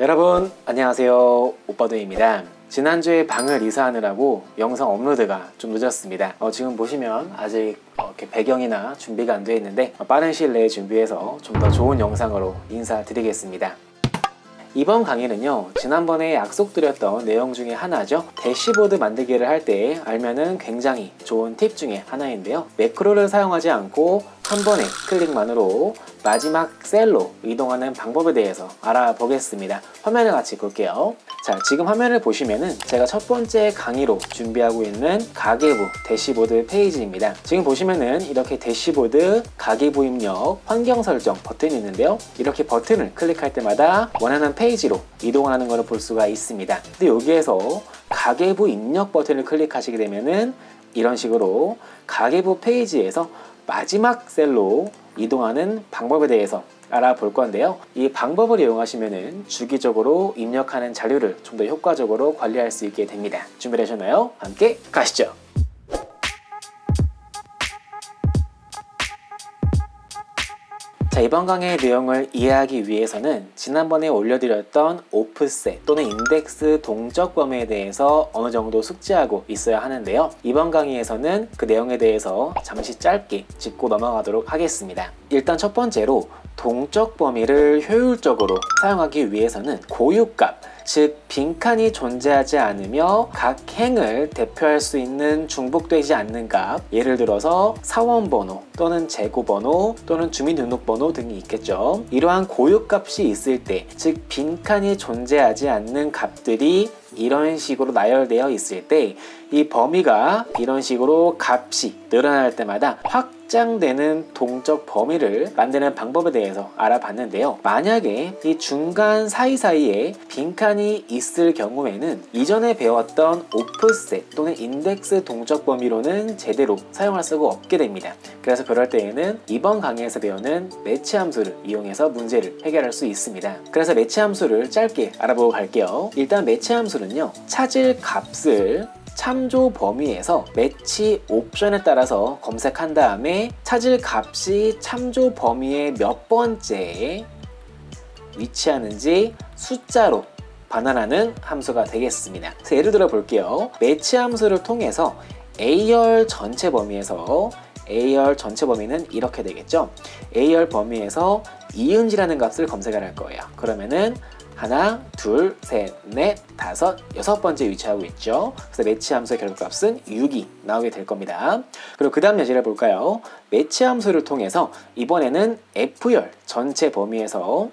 여러분 안녕하세요. 오빠도입니다. 지난주에 방을 이사하느라고 영상 업로드가 좀 늦었습니다. 어, 지금 보시면 아직 어, 이렇게 배경이나 준비가 안 되어 있는데 어, 빠른 시일 내에 준비해서 좀 더 좋은 영상으로 인사드리겠습니다. 이번 강의는요 지난번에 약속드렸던 내용 중에 하나죠. 대시보드 만들기를 할 때 알면은 굉장히 좋은 팁 중에 하나인데요. 매크로를 사용하지 않고 한 번의 클릭만으로 마지막 셀로 이동하는 방법에 대해서 알아보겠습니다. 화면을 같이 볼게요. 자 지금 화면을 보시면은 제가 첫 번째 강의로 준비하고 있는 가계부 대시보드 페이지입니다. 지금 보시면은 이렇게 대시보드 가계부 입력 환경 설정 버튼이 있는데요. 이렇게 버튼을 클릭할 때마다 원하는 페이지로 이동하는 것을 볼 수가 있습니다. 근데 여기에서 가계부 입력 버튼을 클릭하시게 되면은 이런 식으로 가계부 페이지에서 마지막 셀로 이동하는 방법에 대해서 알아볼 건데요. 이 방법을 이용하시면 주기적으로 입력하는 자료를 좀 더 효과적으로 관리할 수 있게 됩니다. 준비되셨나요? 함께 가시죠. 자, 이번 강의의 내용을 이해하기 위해서는 지난번에 올려드렸던 오프셋 또는 인덱스 동적 범위에 대해서 어느 정도 숙지하고 있어야 하는데요. 이번 강의에서는 그 내용에 대해서 잠시 짧게 짚고 넘어가도록 하겠습니다. 일단 첫 번째로 동적 범위를 효율적으로 사용하기 위해서는 고유값, 즉 빈칸이 존재하지 않으며 각 행을 대표할 수 있는 중복되지 않는 값 예를 들어서 사원번호 또는 재고번호 또는 주민등록번호 등이 있겠죠. 이러한 고유값이 있을 때 즉 빈칸이 존재하지 않는 값들이 이런 식으로 나열되어 있을 때이 범위가 이런 식으로 값이 늘어날 때마다 확장되는 동적 범위를 만드는 방법에 대해서 알아봤는데요. 만약에 이 중간 사이사이에 빈칸이 있을 경우에는 이전에 배웠던 오프셋 또는 인덱스 동적 범위로는 제대로 사용할 수가 없게 됩니다. 그래서 그럴 때에는 이번 강의에서 배우는 매치 함수를 이용해서 문제를 해결할 수 있습니다. 그래서 매치 함수를 짧게 알아보고 갈게요. 일단 매치 함수는요. 찾을 값을 참조 범위에서 매치 옵션에 따라서 검색한 다음에 찾을 값이 참조 범위의 몇 번째에 위치하는지 숫자로 반환하는 함수가 되겠습니다. 예를 들어 볼게요. 매치 함수를 통해서 A열 전체 범위에서 A열 전체 범위는 이렇게 되겠죠. A열 범위에서 이은지라는 값을 검색을 할 거예요. 그러면은 하나, 둘, 셋, 넷, 다섯, 여섯 번째 위치하고 있죠. 그래서 매치 함수의 결과값은 6이 나오게 될 겁니다. 그리고 그 다음 예시를 볼까요? 매치 함수를 통해서 이번에는 F열 전체 범위에서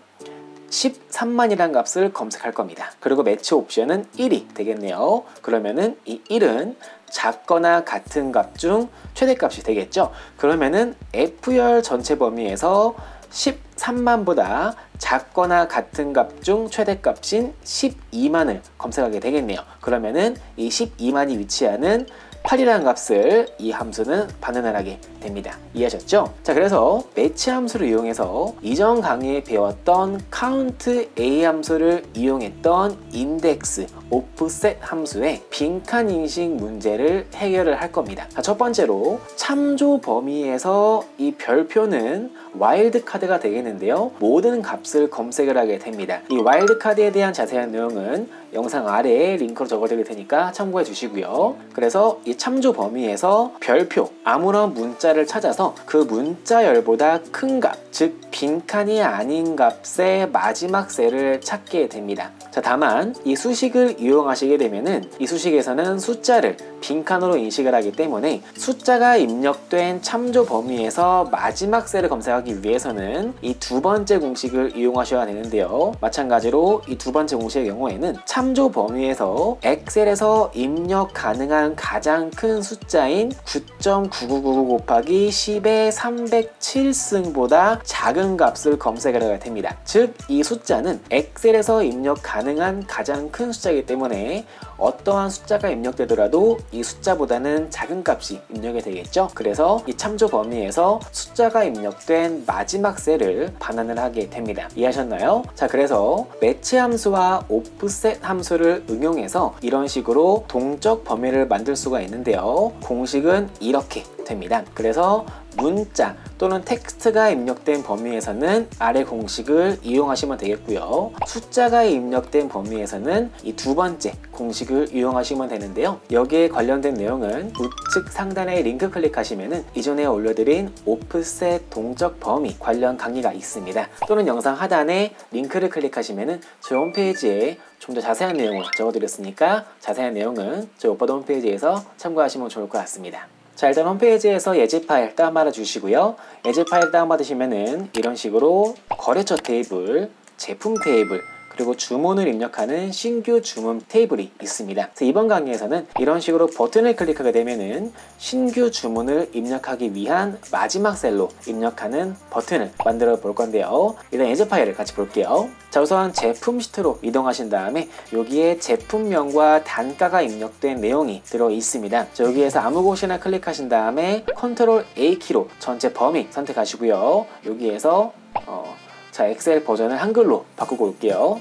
13만이라는 값을 검색할 겁니다. 그리고 매치 옵션은 1이 되겠네요. 그러면은 이 1은 작거나 같은 값 중 최대값이 되겠죠. 그러면은 F열 전체 범위에서 13만보다 작거나 같은 값 중 최대값인 12만을 검색하게 되겠네요. 그러면은 이 12만이 위치하는 8이라는 값을 이 함수는 하게 됩니다. 이해하셨죠? 자, 그래서 매치 함수를 이용해서 이전 강의에 배웠던 count a 함수를 이용했던 index, offset 함수의 빈칸 인식 문제를 해결을 할 겁니다. 자, 첫 번째로 참조 범위에서 이 별표는 와일드 카드가 되겠는데요. 모든 값을 검색을 하게 됩니다. 이 와일드 카드에 대한 자세한 내용은 영상 아래에 링크로 적어드릴 테니까 참고해 주시고요. 그래서 이 참조 범위에서 별표 아무런 문자를 찾아서 그 문자열보다 큰 값, 즉 빈칸이 아닌 값의 마지막 셀을 찾게 됩니다. 자, 다만 이 수식을 이용하시게 되면은 이 수식에서는 숫자를 빈칸으로 인식을 하기 때문에 숫자가 입력된 참조 범위에서 마지막 셀을 검색하기 위해서는 이 두 번째 공식을 이용하셔야 되는데요. 마찬가지로 이 두 번째 공식의 경우에는 참조 범위에서 엑셀에서 입력 가능한 가장 큰 숫자인 9.9999 곱하기 10의 307승보다 작은 값을 검색을 해야 됩니다. 즉 이 숫자는 엑셀에서 입력 가능한 가장 큰 숫자이기 때문에 어떠한 숫자가 입력되더라도 이 숫자보다는 작은 값이 입력이 되겠죠. 그래서 이 참조 범위에서 숫자가 입력된 마지막 셀을 반환을 하게 됩니다. 이해하셨나요? 자, 그래서 매치 함수와 오프셋 함수를 응용해서 이런 식으로 동적 범위를 만들 수가 있는데요. 공식은 이렇게 됩니다. 그래서 문자 또는 텍스트가 입력된 범위에서는 아래 공식을 이용하시면 되겠고요. 숫자가 입력된 범위에서는 이 두 번째 공식을 이용하시면 되는데요. 여기에 관련된 내용은 우측 상단에 링크 클릭하시면 이전에 올려드린 오프셋 동적 범위 관련 강의가 있습니다. 또는 영상 하단에 링크를 클릭하시면 저희 홈페이지에 좀더 자세한 내용을 적어드렸으니까 자세한 내용은 저희 오빠도 홈페이지에서 참고하시면 좋을 것 같습니다. 자 일단 홈페이지에서 예제 파일 다운받아 주시고요. 예제 파일 다운받으시면은 이런 식으로 거래처 테이블, 제품 테이블, 그리고 주문을 입력하는 신규 주문 테이블이 있습니다. 이번 강의에서는 이런 식으로 버튼을 클릭하게 되면은 신규 주문을 입력하기 위한 마지막 셀로 입력하는 버튼을 만들어 볼 건데요. 일단 예제 파일을 같이 볼게요. 자 우선 제품 시트로 이동하신 다음에 여기에 제품명과 단가가 입력된 내용이 들어 있습니다. 자, 여기에서 아무 곳이나 클릭하신 다음에 컨트롤 A키로 전체 범위 선택하시고요. 여기에서 어, 자 엑셀 버전을 한글로 바꾸고 올게요.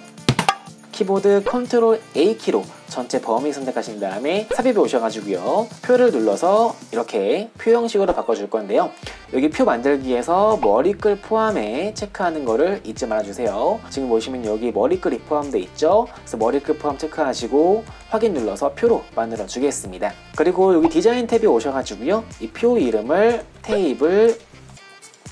키보드 컨트롤 A키로 전체 범위 선택하신 다음에 삽입에 오셔가지고요. 표를 눌러서 이렇게 표 형식으로 바꿔줄 건데요. 여기 표 만들기에서 머리글 포함에 체크하는 거를 잊지 말아주세요. 지금 보시면 여기 머리글이 포함되어 있죠? 그래서 머리글 포함 체크하시고 확인 눌러서 표로 만들어 주겠습니다. 그리고 여기 디자인 탭에 오셔가지고요. 이 표 이름을 테이블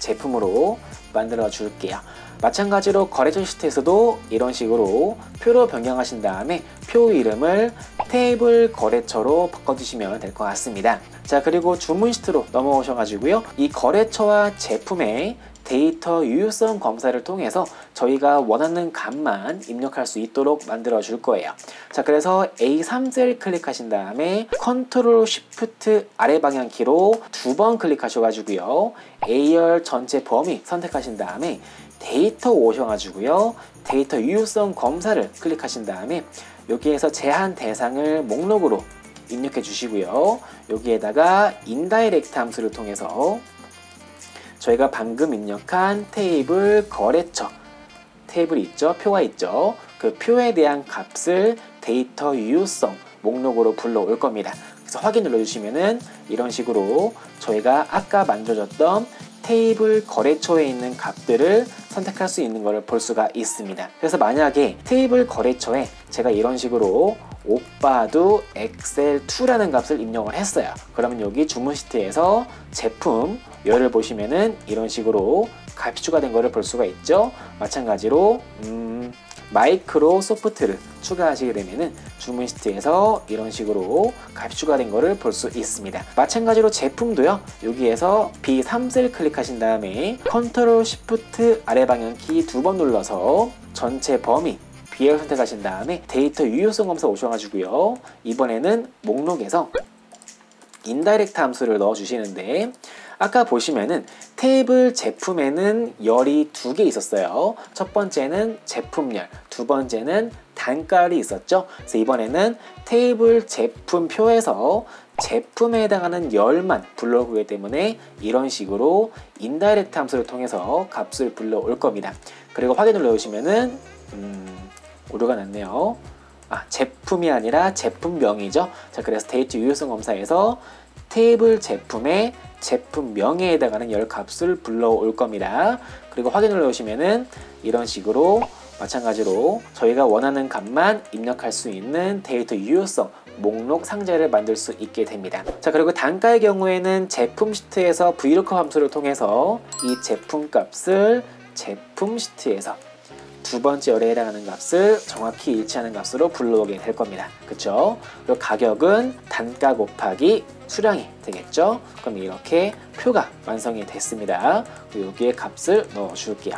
제품으로 만들어 줄게요 마찬가지로 거래처 시트에서도 이런 식으로 표로 변경하신 다음에 표 이름을 테이블 거래처로 바꿔주시면 될 것 같습니다. 자 그리고 주문 시트로 넘어오셔가지고요. 이 거래처와 제품의 데이터 유효성 검사를 통해서 저희가 원하는 값만 입력할 수 있도록 만들어 줄 거예요. 자, 그래서 A3셀 클릭하신 다음에 컨트롤 쉬프트 아래 방향 키로 두 번 클릭하셔 가지고요. A열 전체 범위 선택하신 다음에 데이터 오셔가지고요. 데이터 유효성 검사를 클릭하신 다음에 여기에서 제한 대상을 목록으로 입력해 주시고요. 여기에다가 indirect 함수를 통해서 저희가 방금 입력한 테이블 거래처 테이블 있죠? 표가 있죠? 그 표에 대한 값을 데이터 유효성 목록으로 불러올 겁니다. 그래서 확인 눌러주시면은 이런 식으로 저희가 아까 만들어줬던 테이블 거래처에 있는 값들을 선택할 수 있는 것을 볼 수가 있습니다. 그래서 만약에 테이블 거래처에 제가 이런 식으로 오빠도 엑셀2라는 값을 입력을 했어요. 그러면 여기 주문 시트에서 제품 열을 보시면은 이런 식으로 값이 추가된 것을 볼 수가 있죠. 마찬가지로 음, 마이크로 소프트를 추가하시게 되면은 주문 시트에서 이런 식으로 값이 추가된 것을 볼수 있습니다. 마찬가지로 제품도요. 여기에서 B3셀 클릭하신 다음에 컨트롤 시프트 아래 방향 키 두 번 눌러서 전체 범위 B를 선택하신 다음에 데이터 유효성 검사 오셔가지고요. 이번에는 목록에서 indirect 함수를 넣어 주시는데 아까 보시면은 테이블 제품에는 열이 두 개 있었어요. 첫 번째는 제품열, 두 번째는 단가열이 있었죠. 그래서 이번에는 테이블 제품표에서 제품에 해당하는 열만 불러오기 때문에 이런 식으로 indirect 함수를 통해서 값을 불러올 겁니다. 그리고 확인 눌러주시면은 음, 오류가 났네요. 아, 제품이 아니라 제품명이죠. 자, 그래서 데이터 유효성 검사에서 테이블 제품의 제품명에 해당하는 열 값을 불러올 겁니다. 그리고 확인을 넣으시면은 이런 식으로 마찬가지로 저희가 원하는 값만 입력할 수 있는 데이터 유효성 목록 상자를 만들 수 있게 됩니다. 자 그리고 단가의 경우에는 제품 시트에서 VLOOKUP 함수를 통해서 이 제품 값을 제품 시트에서 두 번째 열에 해당하는 값을 정확히 일치하는 값으로 불러오게 될 겁니다. 그쵸? 그리고 가격은 단가 곱하기 수량이 되겠죠? 그럼 이렇게 표가 완성이 됐습니다. 여기에 값을 넣어 줄게요.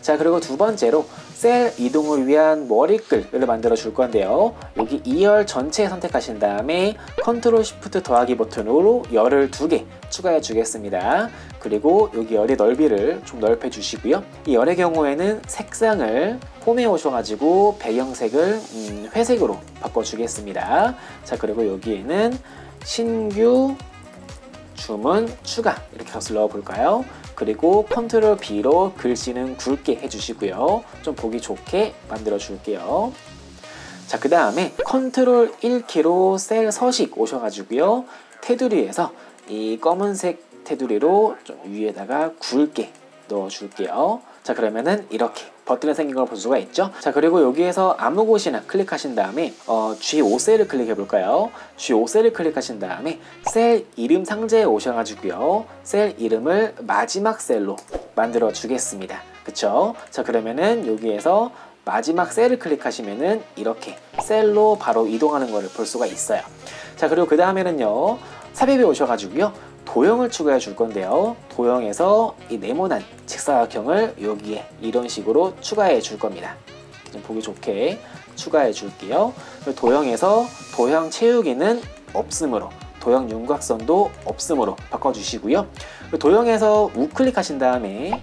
자 그리고 두 번째로 셀 이동을 위한 머리글을 만들어 줄 건데요. 여기 2열 전체 선택하신 다음에 컨트롤 시프트 더하기 버튼으로 열을 두 개 추가해 주겠습니다. 그리고 여기 열의 넓이를 좀 넓혀 주시고요. 이 열의 경우에는 색상을 홈에 오셔가지고 배경색을 음, 회색으로 바꿔주겠습니다. 자 그리고 여기에는 신규 주문 추가 이렇게 값을 넣어 볼까요? 그리고 컨트롤 B로 글씨는 굵게 해주시고요. 좀 보기 좋게 만들어 줄게요. 자, 그 다음에 컨트롤 1키로 셀 서식 오셔가지고요. 테두리에서 이 검은색 테두리로 좀 위에다가 굵게 넣어줄게요. 자 그러면은 이렇게 버튼이 생긴 걸 볼 수가 있죠. 자 그리고 여기에서 아무 곳이나 클릭하신 다음에 어, G5셀을 클릭해 볼까요? G5셀을 클릭하신 다음에 셀 이름 상자에 오셔가지고요. 셀 이름을 마지막 셀로 만들어 주겠습니다. 그쵸? 자 그러면은 여기에서 마지막 셀을 클릭하시면은 이렇게 셀로 바로 이동하는 것을 볼 수가 있어요. 자 그리고 그 다음에는요 삽입에 오셔가지고요 도형을 추가해 줄 건데요. 도형에서 이 네모난 직사각형을 여기에 이런 식으로 추가해 줄 겁니다. 좀 보기 좋게 추가해 줄게요. 도형에서 도형 채우기는 없음으로 도형 윤곽선도 없음으로 바꿔주시고요. 도형에서 우클릭하신 다음에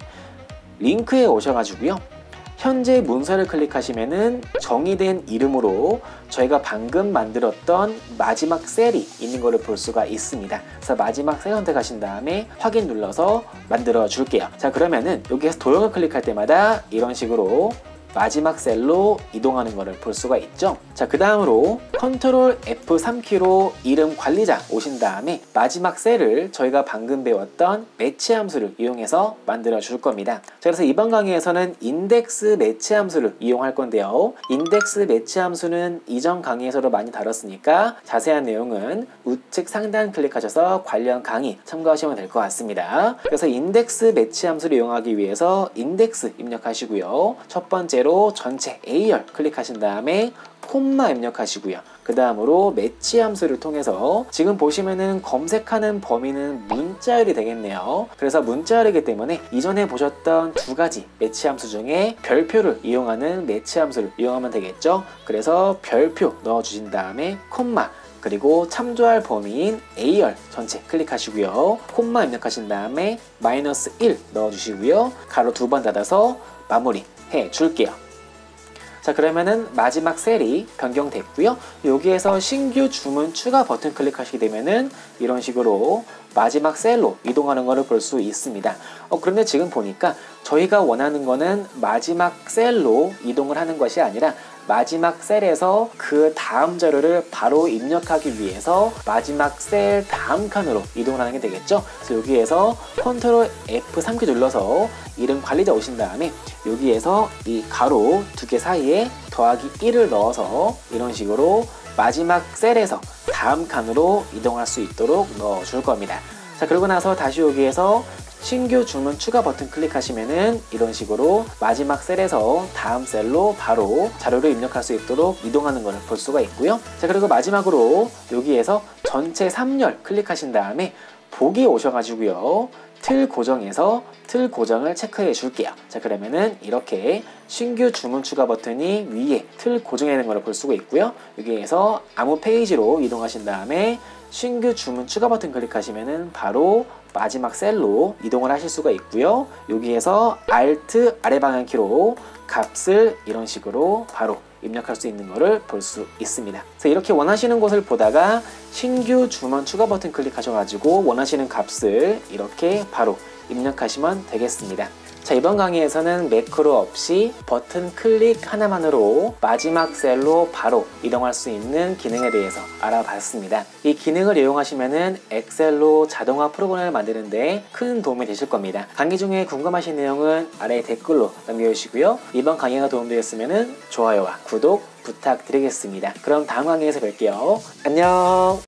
링크에 오셔가지고요 현재 문서를 클릭하시면은 정의된 이름으로 저희가 방금 만들었던 마지막 셀이 있는 것을 볼 수가 있습니다. 그래서 마지막 셀 선택하신 다음에 확인 눌러서 만들어 줄게요. 자 그러면은 여기에서 도형을 클릭할 때마다 이런 식으로 마지막 셀로 이동하는 것을 볼 수가 있죠. 자, 그 다음으로 컨트롤 F3키로 이름 관리자 오신 다음에 마지막 셀을 저희가 방금 배웠던 매치 함수를 이용해서 만들어 줄 겁니다. 자, 그래서 이번 강의에서는 인덱스 매치 함수를 이용할 건데요. 인덱스 매치 함수는 이전 강의에서도 많이 다뤘으니까 자세한 내용은 우측 상단 클릭하셔서 관련 강의 참고하시면 될 것 같습니다. 그래서 인덱스 매치 함수를 이용하기 위해서 인덱스 입력하시고요. 첫 번째 번째로 전체 A열 클릭하신 다음에 콤마 입력하시고요. 그 다음으로 매치 함수를 통해서 지금 보시면은 검색하는 범위는 문자열이 되겠네요. 그래서 문자열이기 때문에 이전에 보셨던 두 가지 매치 함수 중에 별표를 이용하는 매치 함수를 이용하면 되겠죠. 그래서 별표 넣어주신 다음에 콤마 그리고 참조할 범위인 A열 전체 클릭하시고요. 콤마 입력하신 다음에 마이너스 1 넣어주시고요. 가로 두 번 닫아서 마무리 해 줄게요. 자 그러면은 마지막 셀이 변경됐고요. 여기에서 신규 주문 추가 버튼 클릭하시게 되면은 이런 식으로 마지막 셀로 이동하는 것을 볼 수 있습니다. 어, 그런데 지금 보니까 저희가 원하는 거는 마지막 셀로 이동을 하는 것이 아니라 마지막 셀에서 그 다음 자료를 바로 입력하기 위해서 마지막 셀 다음 칸으로 이동을 하는 게 되겠죠. 그래서 여기에서 컨트롤 F3키 눌러서 이름 관리자 오신 다음에 여기에서 이 가로 두 개 사이에 더하기 1을 넣어서 이런 식으로 마지막 셀에서 다음 칸으로 이동할 수 있도록 넣어 줄 겁니다. 자 그러고 나서 다시 여기에서 신규 주문 추가 버튼 클릭하시면은 이런 식으로 마지막 셀에서 다음 셀로 바로 자료를 입력할 수 있도록 이동하는 것을 볼 수가 있고요. 자 그리고 마지막으로 여기에서 전체 3열 클릭하신 다음에 보기 오셔가지고요. 틀 고정에서 틀 고정을 체크해 줄게요. 자 그러면은 이렇게 신규 주문 추가 버튼이 위에 틀 고정해 있는 걸 볼 수가 있고요. 여기에서 아무 페이지로 이동하신 다음에 신규 주문 추가 버튼 클릭하시면은 바로 마지막 셀로 이동을 하실 수가 있고요. 여기에서 Alt 아래 방향키로 값을 이런 식으로 바로 입력할 수 있는 것을 볼 수 있습니다. 그래서 이렇게 원하시는 곳을 보다가 신규 주문 추가 버튼 클릭하셔가지고 원하시는 값을 이렇게 바로 입력하시면 되겠습니다. 자 이번 강의에서는 매크로 없이 버튼 클릭 하나만으로 마지막 셀로 바로 이동할 수 있는 기능에 대해서 알아봤습니다. 이 기능을 이용하시면 엑셀로 자동화 프로그램을 만드는데 큰 도움이 되실 겁니다. 강의 중에 궁금하신 내용은 아래 댓글로 남겨주시고요. 이번 강의가 도움되었으면 좋아요와 구독 부탁드리겠습니다. 그럼 다음 강의에서 뵐게요. 안녕